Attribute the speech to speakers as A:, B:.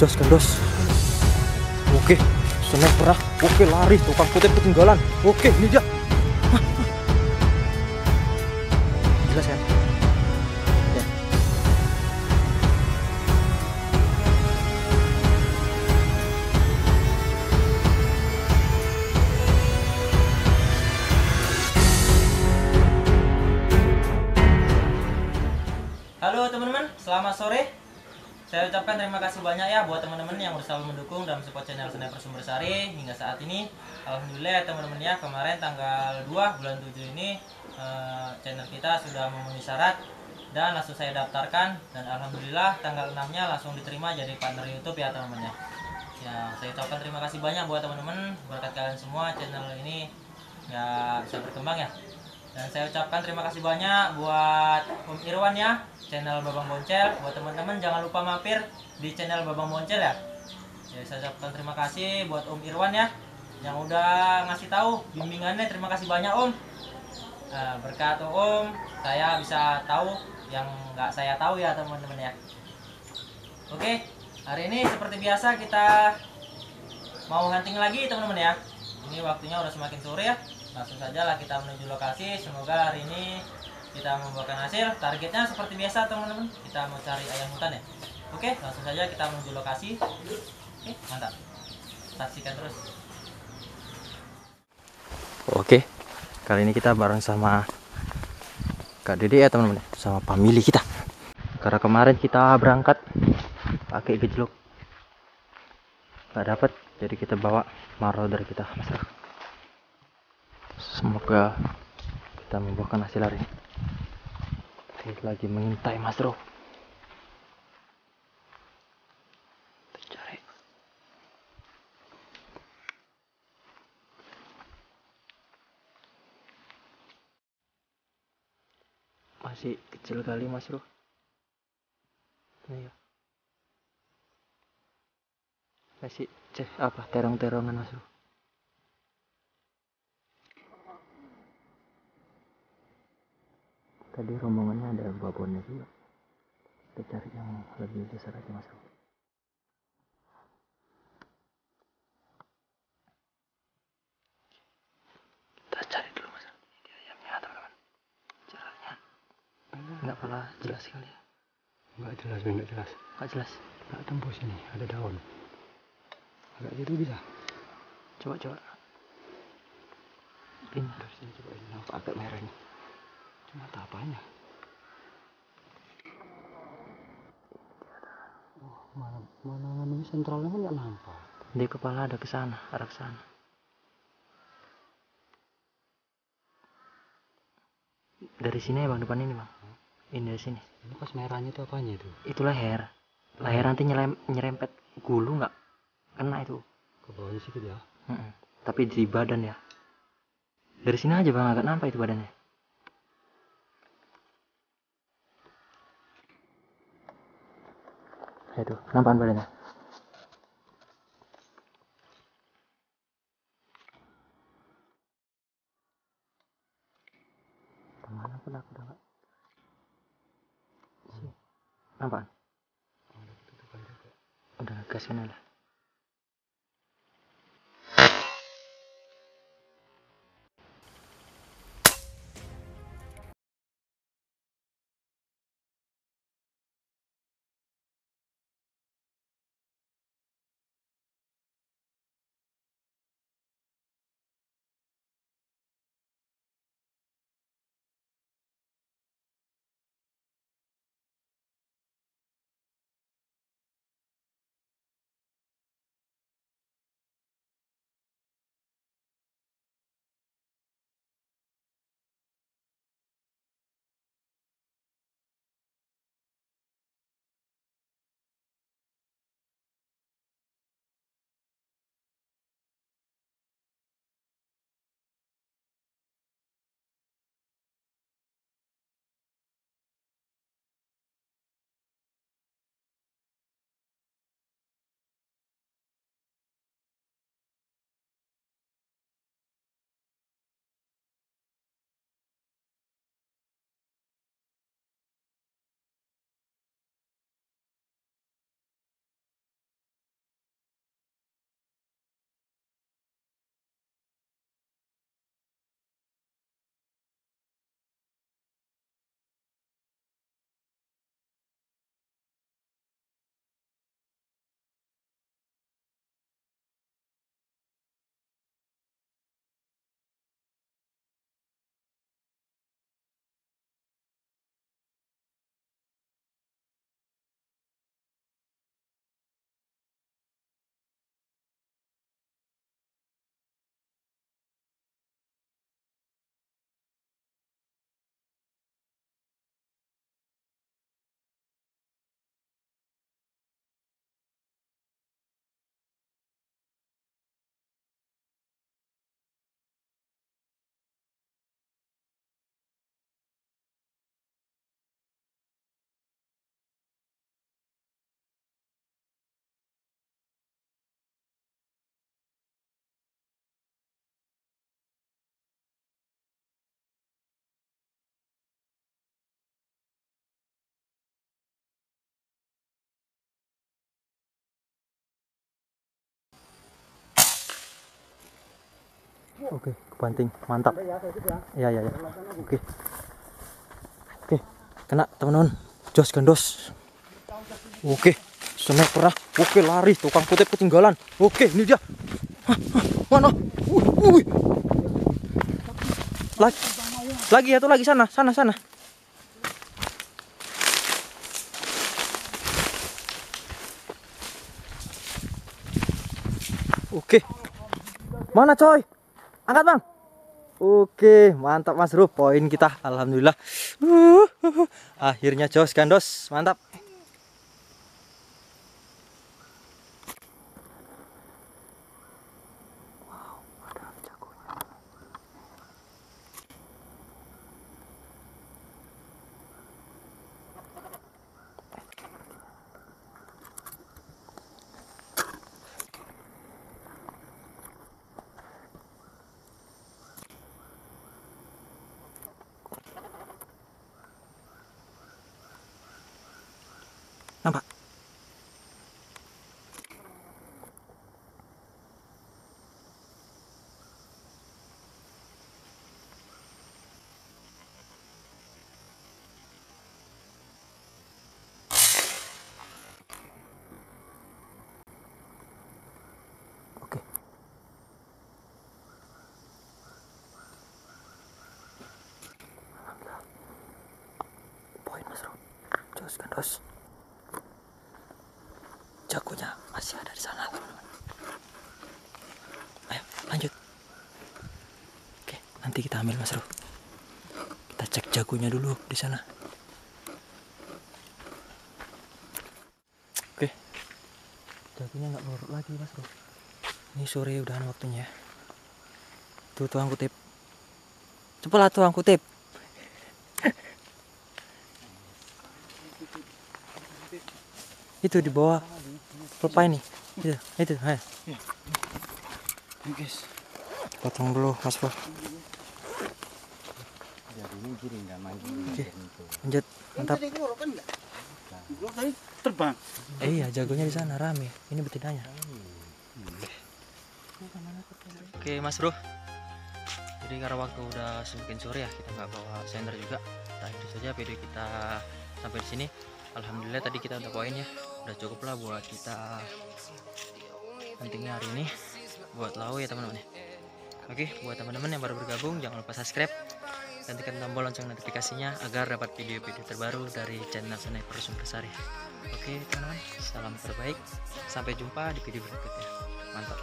A: Jos gandos. Oke, sniper ah. Oke, lari tukang putih ketinggalan. Oke, ini dia. Jelas kan? Ya.
B: Halo teman-teman, selamat sore. Saya ucapkan terima kasih banyak ya buat teman-teman yang selalu mendukung dalam support channel Sniper Sumber Sari hingga saat ini. Alhamdulillah ya teman-teman ya, kemarin tanggal 2 bulan 7 ini eh, channel kita sudah memenuhi syarat dan langsung saya daftarkan dan alhamdulillah tanggal 6-nya langsung diterima jadi partner YouTube ya teman-teman ya. Ya, saya ucapkan terima kasih banyak buat teman-teman berkat kalian semua channel ini ya bisa berkembang ya. Dan saya ucapkan terima kasih banyak buat Om Irwan ya, channel Babang Boncel. Buat teman-teman jangan lupa mampir di channel Babang Boncel ya. Ya saya ucapkan terima kasih buat Om Irwan ya, yang udah ngasih tahu bimbingannya. Terima kasih banyak Om. Nah, berkat Om, saya bisa tahu yang nggak saya tahu ya teman-teman ya. Oke, hari ini seperti biasa kita mau hunting lagi teman-teman ya. Ini waktunya udah semakin sore ya. Langsung saja lah kita menuju lokasi. Semoga hari ini kita membuahkan hasil. Targetnya seperti biasa teman-teman. Kita mau cari ayam hutan ya. Oke langsung saja kita menuju lokasi. Oke mantap. Saksikan terus.
A: Oke, kali ini kita bareng sama Kak Dede ya teman-teman, sama family kita. Karena kemarin kita berangkat pakai gejlok, nggak dapat, jadi kita bawa marauder kita, Mas Bro. Semoga kita membuahkan hasil hari ini. Lagi mengintai Mas Bro. Masih kecil kali mas bro iya masih ceh apa terong-terongan mas bro? Tadi rombongannya ada babonnya juga. Kita cari yang lebih besar aja mas bro. Kita cari dulu mas. Ini dia ayamnya teman-teman. Caranya nggak pernah jelas kali ya.
C: Enggak jelas, enggak jelas.
A: nggak jelas.
C: Enggak tembus ini, ada daun. Agak gitu bisa.
A: coba coba ini
C: sini coba ini nampak agak merah ini. Cuma tak apanya. Oh, mana mana ini sentralnya kan nggak nampak.
A: di kepala ada ke sana arah ke sana dari sini ya bang depan ini bang ini dari sini
C: Ini pas merahnya itu apanya itu?
A: itu leher leher nanti nyerempet gulu nggak kena itu
C: Ke bawahnya sedikit ya.
A: Mm-mm. tapi di badan ya dari sini aja bang agak nampak itu badannya Aduh, nampak badannya? Ke mana pun aku udah. Nampak? Udah gas lah.
B: Oke, kebanting. Mantap. Iya, iya, iya. Oke. Oke, kena teman-teman. Jos gandos. Oke, sniper ah. Oke, lari. Tukang kutip ketinggalan. Oke, ini dia. Hah, hah, Mana? Uh, uh. Lagi, lagi tuh lagi sana, sana, sana. Oke. Mana coy? Angkat bang. Oke, mantap Mas Bro. Poin kita, alhamdulillah. Uh, uh, uh. Akhirnya jos gandos, mantap. Jos gandos jagonya masih ada di sana teman-teman. Ayo lanjut. Oke nanti kita ambil mas Ruh. Kita cek jagonya dulu di sana. Oke. Jagonya nggak lurut lagi mas Ruh. Ini sore udahan waktunya. Tuh tuang kutip. Cepatlah tuang kutip itu di bawah. Pelepah ini itu itu hai.
C: Guys.
B: Potong dulu mas bro Oke. lanjut. Mantap.
C: Tadi terbang.
B: Eh, iya jagonya di sana rame. Ini betinanya. Oke mas bro. Jadi karena waktu udah semakin sore ya kita nggak bawa sender juga. Nah itu saja video kita sampai di sini alhamdulillah tadi kita udah poin ya. Udah cukup lah buat kita pentingnya hari ini. Buat lau ya teman-teman ya. oke buat teman-teman yang baru bergabung jangan lupa subscribe. Dan tekan tombol lonceng notifikasinya agar dapat video-video terbaru dari channel Sniper Sumber Sari oke teman-teman salam terbaik. Sampai jumpa di video berikutnya. Mantap